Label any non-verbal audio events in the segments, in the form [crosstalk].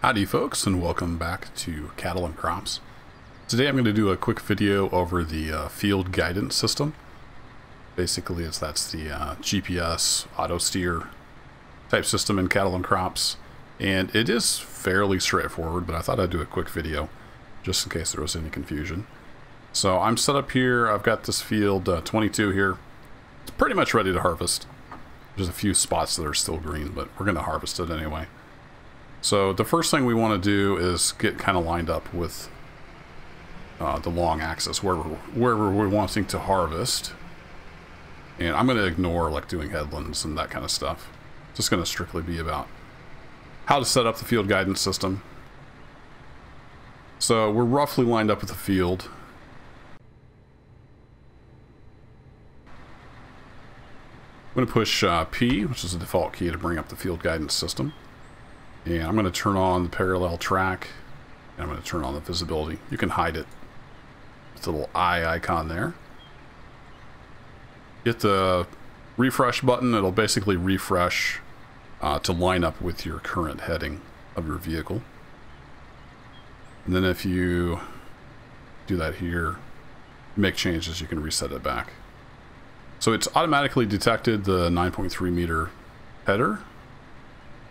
Howdy folks and welcome back to Cattle and Crops. Today I'm going to do a quick video over the uh, field guidance system. Basically it's that's the uh, GPS auto steer type system in cattle and crops and it is fairly straightforward but I thought I'd do a quick video just in case there was any confusion. So I'm set up here, I've got this field uh, 22 here. It's pretty much ready to harvest. There's a few spots that are still green but we're going to harvest it anyway. So the first thing we want to do is get kind of lined up with uh, the long axis where we're, we're wanting to harvest. And I'm going to ignore like doing headlands and that kind of stuff. Just going to strictly be about how to set up the field guidance system. So we're roughly lined up with the field. I'm going to push uh, P, which is the default key to bring up the field guidance system. And I'm going to turn on the parallel track. And I'm going to turn on the visibility. You can hide it with the little eye icon there. Hit the refresh button. It'll basically refresh uh, to line up with your current heading of your vehicle. And then if you do that here, make changes, you can reset it back. So it's automatically detected the 9.3 meter header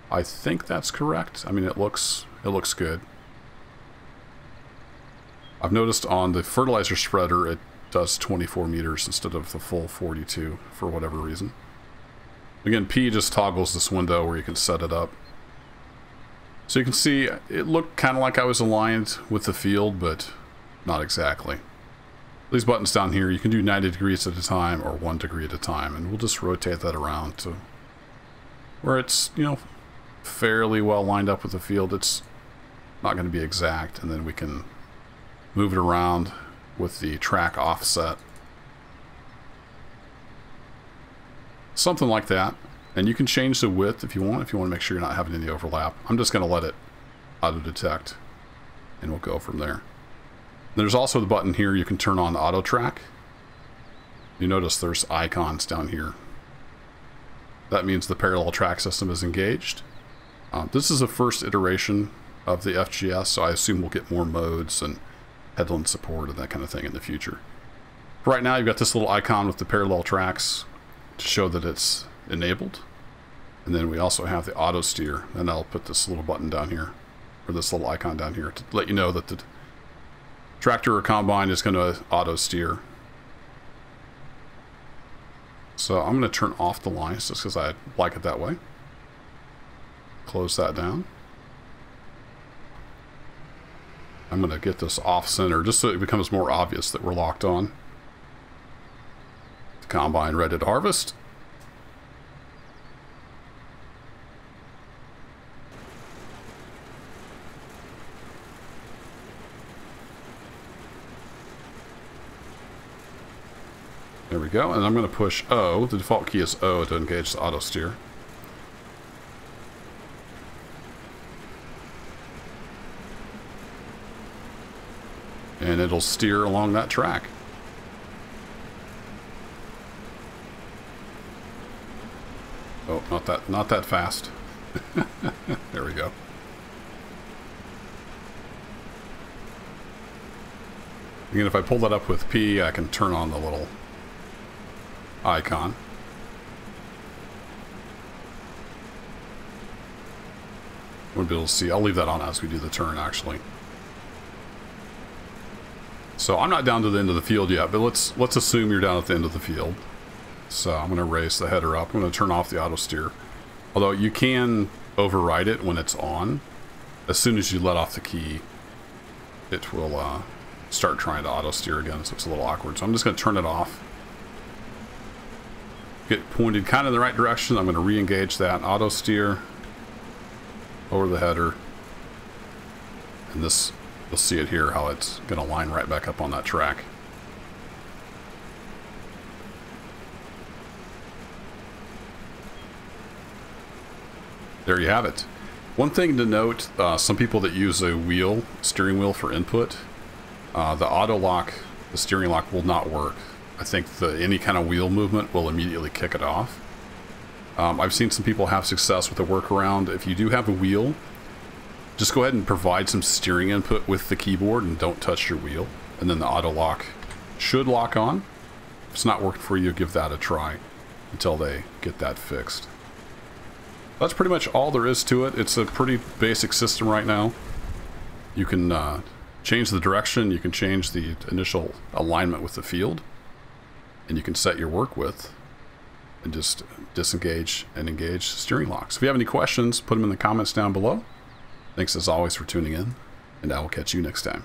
I think that's correct. I mean, it looks it looks good. I've noticed on the fertilizer spreader it does 24 meters instead of the full 42 for whatever reason. Again, P just toggles this window where you can set it up. So you can see it looked kind of like I was aligned with the field, but not exactly. These buttons down here, you can do 90 degrees at a time or 1 degree at a time, and we'll just rotate that around to where it's, you know, fairly well lined up with the field. It's not going to be exact, and then we can move it around with the track offset. Something like that. And you can change the width if you want, if you want to make sure you're not having any overlap. I'm just going to let it auto-detect, and we'll go from there. There's also the button here you can turn on auto track. You notice there's icons down here. That means the parallel track system is engaged. Um, this is the first iteration of the FGS, so I assume we'll get more modes and headland support and that kind of thing in the future. Right now, you've got this little icon with the parallel tracks to show that it's enabled. And then we also have the auto steer, and I'll put this little button down here, or this little icon down here to let you know that the tractor or combine is going to auto steer. So I'm going to turn off the lines just because I like it that way. Close that down. I'm going to get this off center just so it becomes more obvious that we're locked on. The combine ready to harvest. There we go, and I'm going to push O. The default key is O to engage the auto steer. And it'll steer along that track. Oh, not that, not that fast. [laughs] there we go. Again, if I pull that up with P, I can turn on the little icon. We'll be able to see. I'll leave that on as we do the turn, actually. So I'm not down to the end of the field yet, but let's let's assume you're down at the end of the field. So I'm going to raise the header up. I'm going to turn off the auto steer. Although you can override it when it's on. As soon as you let off the key, it will uh, start trying to auto steer again, so it's a little awkward. So I'm just going to turn it off. Get pointed kind of in the right direction. I'm going to re-engage that auto steer over the header. And this You'll see it here, how it's going to line right back up on that track. There you have it. One thing to note, uh, some people that use a wheel, steering wheel for input, uh, the auto lock, the steering lock will not work. I think the any kind of wheel movement will immediately kick it off. Um, I've seen some people have success with a workaround. If you do have a wheel, just go ahead and provide some steering input with the keyboard and don't touch your wheel. And then the auto lock should lock on. If it's not working for you, give that a try until they get that fixed. That's pretty much all there is to it. It's a pretty basic system right now. You can uh, change the direction, you can change the initial alignment with the field, and you can set your work width and just disengage and engage steering locks. If you have any questions, put them in the comments down below. Thanks as always for tuning in, and I will catch you next time.